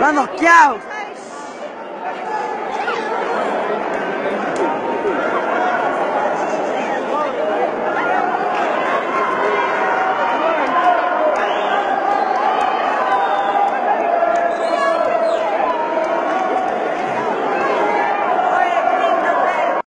Vai noquear!